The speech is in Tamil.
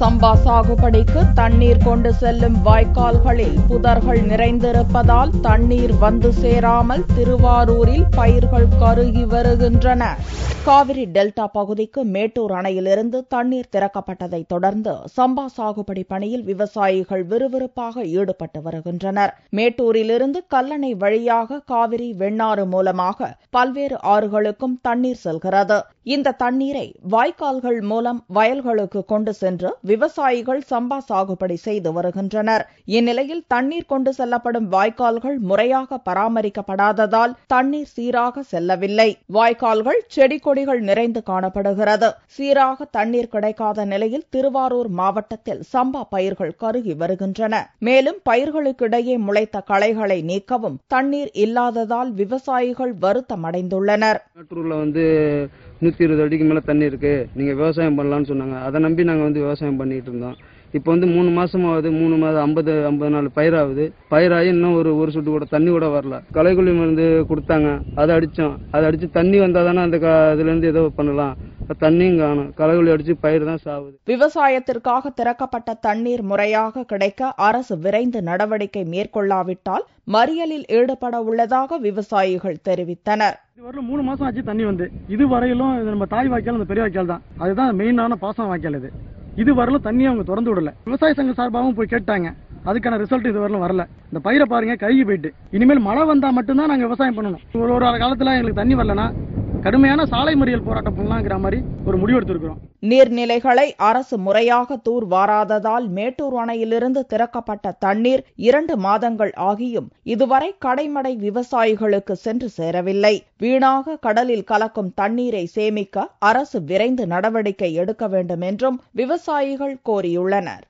சம்பா சாகுபடிக்கு தண்ணீர் கொண்டு செல்லும் வாய்க்கால்களில் புதர்கள் நிறைந்திருப்பதால் தண்ணீர் வந்து சேராமல் திருவாரூரில் பயிர்கள் கருகி வருகின்றன. காவிரி டெல்டா பகுதிக்கு மேட்டூர் அணையிலிருந்து தண்ணீர் திறக்கப்பட்டதை தொடர்ந்து சம்பா சாகுபடி பணியில் விவசாயிகள் விறுவிறுப்பாக ஈடுபட்டு வருகின்றனர். மேட்டூரிலிருந்து கல்லணை வழியாக காவிரி வெண்ணாறு மூலமாக பல்வேறு ஆறுகளுக்கும் தண்ணீர் செல்கிறது. இந்த தண்ணீரை வாய்க்கால்கள் மூலம் வயல்களுக்கு கொண்டு சென்று விவசாயிகள் சம்பா சாகுபடி செய்து வருகின்றனர். இந்நிலையில் தண்ணீர் கொண்டு செல்லப்படும் வாய்க்கால்கள் முறையாக பராமரிக்கப்படாததால் தண்ணீர் சீராக செல்லவில்லை. வாய்க்கால்கள் செடி கொடிகள் நிறைந்து காணப்படுகிறது. சீராக தண்ணீர் கிடைக்காத நிலையில் திருவாரூர் மாவட்டத்தில் சம்பா பயிர்கள் கருகி வருகின்றன. மேலும் பயிர்களுக்கிடையே முளைத்த களைகளை நீக்கவும் தண்ணீர் இல்லாததால் விவசாயிகள் வருத்தமடைந்துள்ளனர். நூற்றி இருபது அடிக்கு மேலே தண்ணி இருக்குது நீங்கள் விவசாயம் பண்ணலான்னு சொன்னாங்க. அதை நம்பி நாங்கள் வந்து விவசாயம் பண்ணிகிட்டு இருந்தோம். இப்போ வந்து மூணு மாதம் ஆகுது மூணு மாதம் ஐம்பது ஐம்பது நாள் பயிராகுது. பயிராகி இன்னும் ஒரு ஒரு சொட்டு கூட தண்ணி கூட வரல. களைக்குழி மருந்து கொடுத்தாங்க. அதை அடித்தோம் அதை அடித்து தண்ணி வந்தால் தானே அந்த க இதுலேருந்து ஏதோ பண்ணலாம். தண்ணியும் காணும். களைக்கொல்லி அடித்து பயிர் தான் சாகுது விவசாயத்திற்காக திறக்கப்பட்ட தண்ணீர் முறையாக கிடைக்க அரசு விரைந்து நடவடிக்கை மேற்கொள்ளாவிட்டால் மறியலில் ஈடுபட உள்ளதாக விவசாயிகள் தெரிவித்தனர். இது வரலும் மூணு மாசம் ஆச்சு தண்ணி வந்து. இது வரையிலும் இது நம்ம தாய் வாய்க்கால் அந்த பெரிய வாய்க்கால் தான். அதுதான் மெயினான பாசன வாய்க்கால் இது. இது வரலும் தண்ணியை அவங்க திறந்து விடல. விவசாய சங்க சார்பாகவும் போய் கேட்டாங்க. அதுக்கான ரிசல்ட் இது வரலும் வரல. இந்த பயிரை பாருங்க கருகி போயிட்டு. இனிமேல் மழை வந்தா மட்டும்தான் நாங்க விவசாயம் பண்ணணும். ஒரு ஒரு காலத்துல எங்களுக்கு தண்ணி வரலனா கடுமையான சாலை மறியல் போராட்டம் பண்ணலாங்கிற மாதிரி ஒரு முடிவு எடுத்திருக்கிறோம். நீர்நிலைகளை அரசு முறையாக தூர் வாராததால் மேட்டூர் அணையிலிருந்து திறக்கப்பட்ட தண்ணீர் இரண்டு மாதங்கள் ஆகியும் இதுவரை கடைமடை விவசாயிகளுக்கு சென்று சேரவில்லை. வீணாக கடலில் கலக்கும் தண்ணீரை சேமிக்க அரசு விரைந்து நடவடிக்கை எடுக்க வேண்டும் என்றும் விவசாயிகள் கோரியுள்ளனர்.